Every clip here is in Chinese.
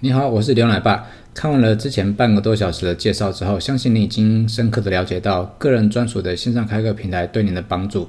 你好，我是刘奶爸。看完了之前半个多小时的介绍之后，相信你已经深刻的了解到个人专属的线上开课平台对您的帮助。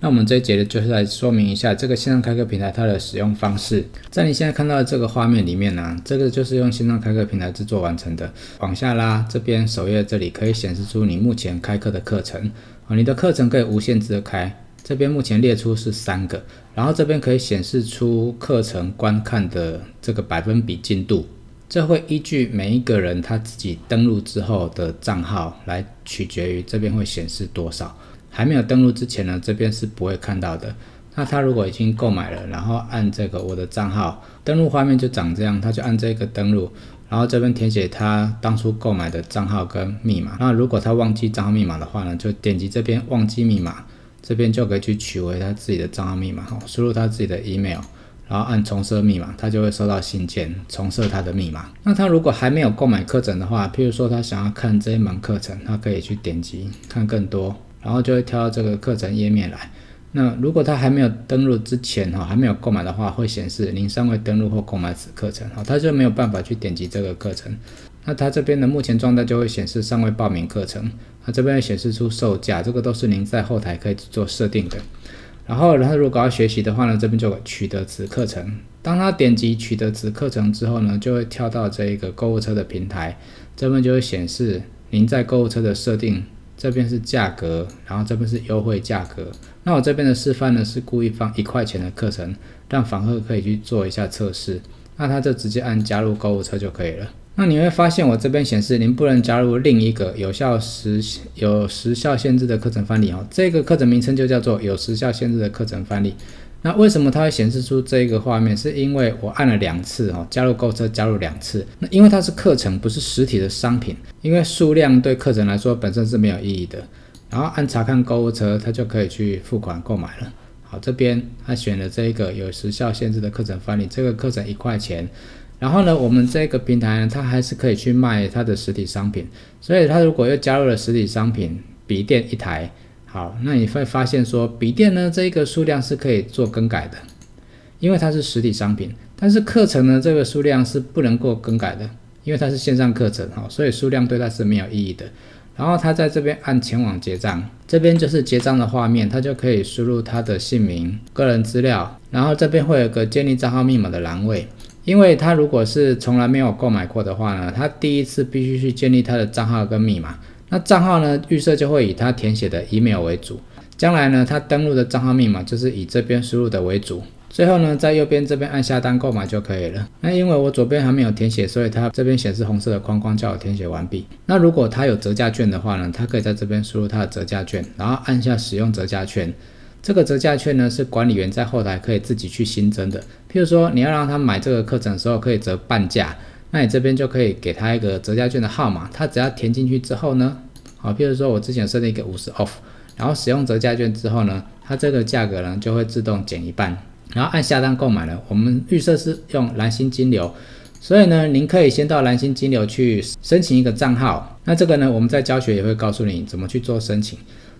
那我们这一节呢，就是来说明一下这个线上开课平台它的使用方式。在你现在看到的这个画面里面呢，这个就是用线上开课平台制作完成的。往下拉，这边首页这里可以显示出你目前开课的课程啊，你的课程可以无限制的开。这边目前列出是三个，然后这边可以显示出课程观看的这个百分比进度，这会依据每一个人他自己登录之后的账号来取决于这边会显示多少。还没有登录之前呢，这边是不会看到的。那他如果已经购买了，然后按这个我的账号登录画面就长这样，他就按这个登录，然后这边填写他当初购买的账号跟密码。那如果他忘记账号密码的话呢，就点击这边忘记密码。这边就可以去取回他自己的账号密码，哈，输入他自己的 email，然后按重设密码，他就会收到信件重设他的密码。那他如果还没有购买课程的话，譬如说他想要看这一门课程，他可以去点击看更多，然后就会跳到这个课程页面来。那如果他还没有登录之前，哈，还没有购买的话，会显示您尚未登录或购买此课程，哈，他就没有办法去点击这个课程。那他这边的目前状态就会显示尚未报名课程，那这边会显示出售价，这个都是您在后台可以做设定的。然后，然后如果要学习的话呢，这边就取得此课程。当他点击取得此课程之后呢，就会跳到这一个购物车的平台，这边就会显示您在购物车的设定，这边是价格，然后这边是优惠价格。那我这边的示范呢，是故意放一块钱的课程，让访客可以去做一下测试。那他就直接按加入购物车就可以了。那你会发现，我这边显示您不能加入另一个有效时有时效限制的课程范例哦。这个课程名称就叫做有时效限制的课程范例。那为什么它会显示出这个画面？是因为我按了两次哦，加入购车加入两次。那因为它是课程，不是实体的商品，因为数量对课程来说本身是没有意义的。然后按查看购物车，它就可以去付款购买了。好，这边他选了这个有时效限制的课程范例，这个课程一块钱。然后呢，我们这个平台呢，它还是可以去卖它的实体商品，所以它如果又加入了实体商品，笔电一台，好，那你会发现说，笔电呢这个数量是可以做更改的，因为它是实体商品，但是课程呢这个数量是不能够更改的，因为它是线上课程哈，所以数量对它是没有意义的。然后它在这边按前往结账，这边就是结账的画面，它就可以输入它的姓名、个人资料，然后这边会有个建立账号密码的栏位。因为他如果是从来没有购买过的话呢，他第一次必须去建立他的账号跟密码。那账号呢，预设就会以他填写的 email 为主。将来呢，他登录的账号密码就是以这边输入的为主。最后呢，在右边这边按下单购买就可以了。那因为我左边还没有填写，所以它这边显示红色的框框叫我填写完毕。那如果他有折价券的话呢，他可以在这边输入他的折价券，然后按下使用折价券。这个折价券呢，是管理员在后台可以自己去新增的。譬如说，你要让他买这个课程的时候可以折半价，那你这边就可以给他一个折价券的号码，他只要填进去之后呢，好，譬如说我之前设定一个五十 off，然后使用折价券之后呢，它这个价格呢就会自动减一半，然后按下单购买了。我们预设是用蓝星金流，所以呢，您可以先到蓝星金流去申请一个账号。那这个呢，我们在教学也会告诉你怎么去做申请。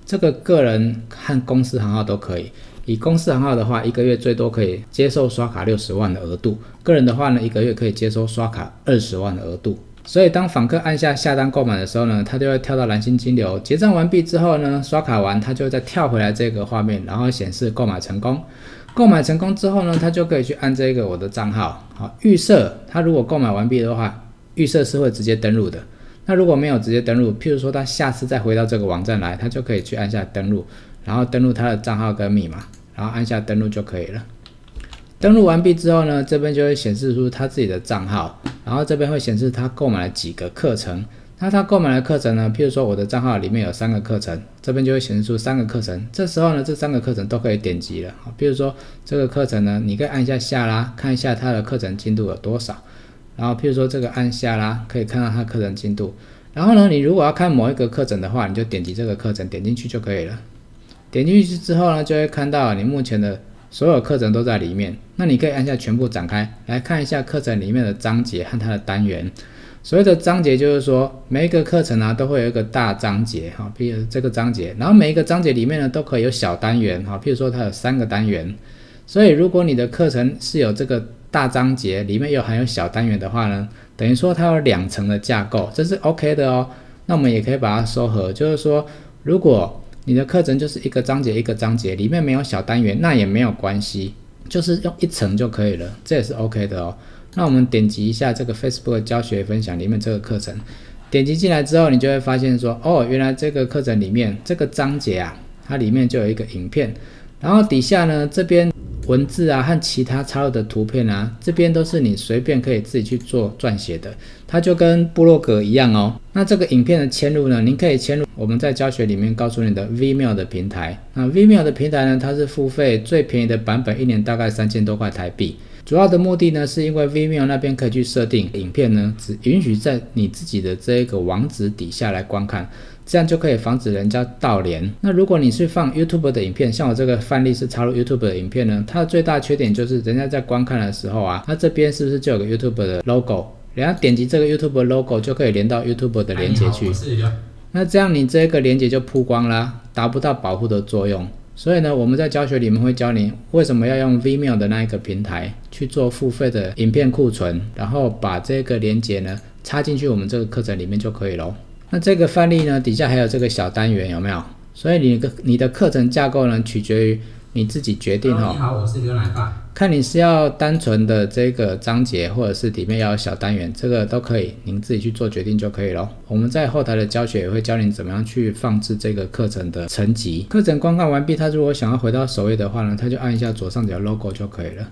这个个人和公司行号都可以。以公司行号的话，一个月最多可以接受刷卡六十万的额度；个人的话呢，一个月可以接收刷卡二十万的额度。所以当访客按下下单购买的时候呢，他就会跳到蓝星金流结账完毕之后呢，刷卡完他就会再跳回来这个画面，然后显示购买成功。购买成功之后呢，他就可以去按这个我的账号，好预设。他如果购买完毕的话，预设是会直接登录的。那如果没有直接登录，譬如说他下次再回到这个网站来，他就可以去按下登录，然后登录他的账号跟密码，然后按下登录就可以了。登录完毕之后呢，这边就会显示出他自己的账号，然后这边会显示他购买了几个课程。那他购买的课程呢，譬如说我的账号里面有三个课程，这边就会显示出三个课程。这时候呢，这三个课程都可以点击了。好，比如说这个课程呢，你可以按一下下拉，看一下它的课程进度有多少。然后，譬如说这个按下啦，可以看到它课程进度。然后呢，你如果要看某一个课程的话，你就点击这个课程，点进去就可以了。点进去之后呢，就会看到你目前的所有课程都在里面。那你可以按下全部展开，来看一下课程里面的章节和它的单元。所谓的章节就是说，每一个课程呢都会有一个大章节，哈，譬如这个章节，然后每一个章节里面呢都可以有小单元，哈，譬如说它有三个单元。所以如果你的课程是有这个。大章节，里面又含有小单元的话呢，等于说它有两层的架构，这是 OK 的哦。那我们也可以把它收合，就是说，如果你的课程就是一个章节一个章节，里面没有小单元，那也没有关系，就是用一层就可以了，这也是 OK 的哦。那我们点击一下这个 Facebook 教学分享里面这个课程，点击进来之后，你就会发现说，哦，原来这个课程里面这个章节啊，它里面就有一个影片，然后底下呢这边。文字啊和其他插入的图片啊，这边都是你随便可以自己去做撰写的，它就跟部落格一样哦。那这个影片的嵌入呢，您可以嵌入我们在教学里面告诉你的 Vimeo 的平台。那 Vimeo 的平台呢，它是付费最便宜的版本，一年大概三千多块台币。主要的目的呢，是因为 Vimeo 那边可以去设定影片呢，只允许在你自己的这一个网址底下来观看。这样就可以防止人家盗连。那如果你是放 YouTube 的影片，像我这个范例是插入 YouTube 的影片呢，它的最大缺点就是人家在观看的时候啊，它这边是不是就有个 YouTube 的 logo？人家点击这个 YouTube logo 就可以连到 YouTube 的连接去。那这样你这个连接就曝光啦，达不到保护的作用。所以呢，我们在教学里面会教你为什么要用 Vimeo 的那一个平台去做付费的影片库存，然后把这个连接呢插进去我们这个课程里面就可以喽。那这个范例呢，底下还有这个小单元有没有？所以你的你的课程架构呢，取决于你自己决定哈。你好，我是牛奶爸。看你是要单纯的这个章节，或者是里面要有小单元，这个都可以，您自己去做决定就可以了。我们在后台的教学也会教您怎么样去放置这个课程的层级。课程观看完毕，他如果想要回到首页的话呢，他就按一下左上角 logo 就可以了。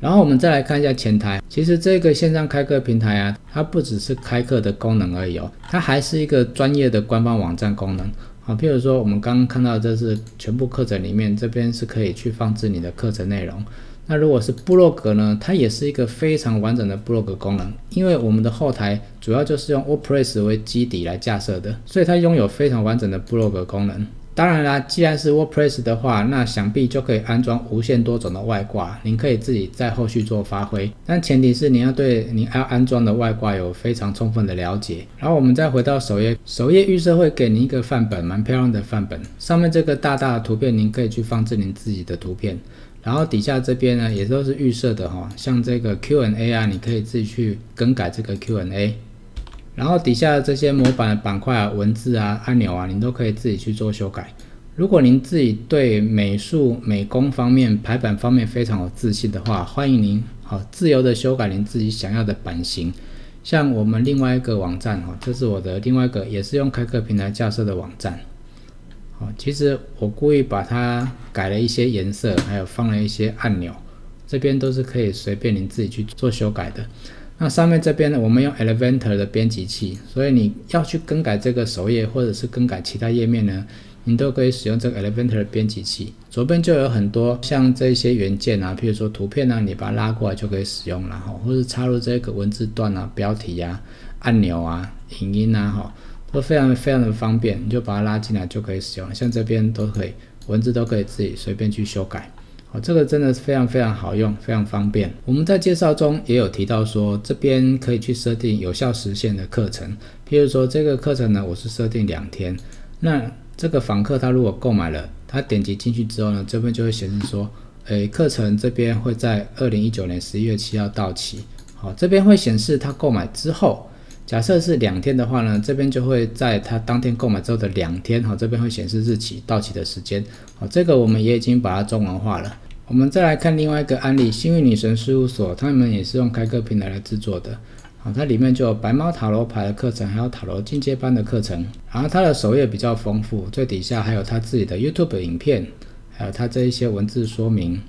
然后我们再来看一下前台，其实这个线上开课平台啊，它不只是开课的功能而已哦，它还是一个专业的官方网站功能。好，譬如说我们刚刚看到这是全部课程里面，这边是可以去放置你的课程内容。那如果是部落格呢，它也是一个非常完整的部落格功能，因为我们的后台主要就是用 WordPress 为基底来架设的，所以它拥有非常完整的部落格功能。当然啦，既然是 WordPress 的话，那想必就可以安装无限多种的外挂，您可以自己在后续做发挥。但前提是你要对您要安装的外挂有非常充分的了解。然后我们再回到首页，首页预设会给您一个范本，蛮漂亮的范本。上面这个大大的图片，您可以去放置您自己的图片。然后底下这边呢，也都是预设的哈，像这个 Q&A 啊，你可以自己去更改这个 Q&A。然后底下这些模板板块啊、文字啊、按钮啊，您都可以自己去做修改。如果您自己对美术美工方面、排版方面非常有自信的话，欢迎您好自由的修改您自己想要的版型。像我们另外一个网站哈，这是我的另外一个也是用开课平台架设的网站。好，其实我故意把它改了一些颜色，还有放了一些按钮，这边都是可以随便您自己去做修改的。那上面这边呢，我们用 Elementor 的编辑器，所以你要去更改这个首页或者是更改其他页面呢，你都可以使用这个 Elementor 的编辑器。左边就有很多像这些元件啊，譬如说图片啊，你把它拉过来就可以使用了哈，或者插入这个文字段啊、标题啊、按钮啊、影音啊，哈，都非常非常的方便，你就把它拉进来就可以使用。像这边都可以，文字都可以自己随便去修改。哦，这个真的是非常非常好用，非常方便。我们在介绍中也有提到说，这边可以去设定有效时限的课程。譬如说，这个课程呢，我是设定两天。那这个访客他如果购买了，他点击进去之后呢，这边就会显示说，诶，课程这边会在二零一九年十一月七号到期。好，这边会显示他购买之后。假设是两天的话呢，这边就会在他当天购买之后的两天，哈，这边会显示日期到期的时间，好，这个我们也已经把它中文化了。我们再来看另外一个案例，幸运女神事务所，他们也是用开课平台来制作的，好，它里面就有白猫塔罗牌的课程，还有塔罗进阶班的课程，然后它的首页比较丰富，最底下还有它自己的 YouTube 影片，还有它这一些文字说明，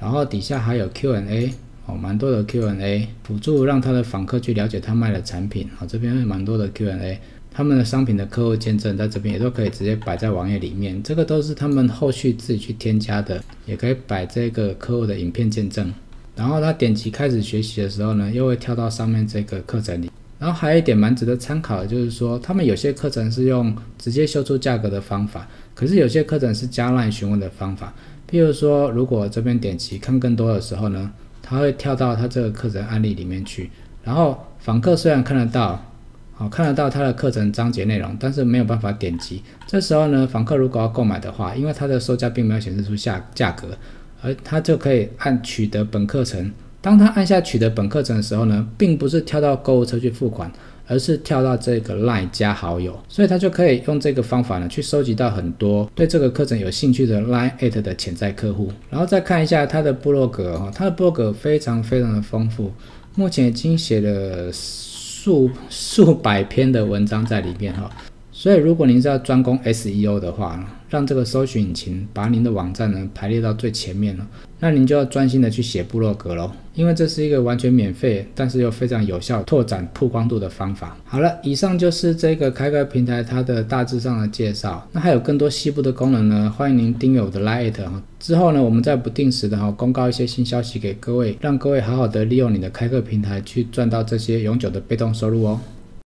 然后底下还有 Q&A。哦，蛮多的 Q&A 辅助让他的访客去了解他卖的产品。好，这边蛮多的 Q&A，他们的商品的客户见证在这边也都可以直接摆在网页里面。这个都是他们后续自己去添加的，也可以摆这个客户的影片见证。然后他点击开始学习的时候呢，又会跳到上面这个课程里。然后还有一点蛮值得参考的，就是说他们有些课程是用直接秀出价格的方法，可是有些课程是加乱询问的方法。譬如说，如果这边点击看更多的时候呢？他会跳到他这个课程案例里面去，然后访客虽然看得到，好看得到他的课程章节内容，但是没有办法点击。这时候呢，访客如果要购买的话，因为他的售价并没有显示出下价格，而他就可以按取得本课程当他按下取得本课程的时候呢，并不是跳到购物车去付款，而是跳到这个 LINE 加好友，所以他就可以用这个方法呢，去收集到很多对这个课程有兴趣的 LINE at 的潜在客户，然后再看一下他的部落格哈，他的部落格非常非常的丰富，目前已经写了数数百篇的文章在里面哈。所以，如果您是要专攻 SEO 的话，让这个搜寻引擎把您的网站呢排列到最前面了，那您就要专心的去写部落格喽，因为这是一个完全免费，但是又非常有效拓展曝光度的方法。好了，以上就是这个开个平台它的大致上的介绍。那还有更多细部的功能呢，欢迎您订阅我的 Lite 哈。之后呢，我们再不定时的哈公告一些新消息给各位，让各位好好的利用你的开课平台去赚到这些永久的被动收入哦。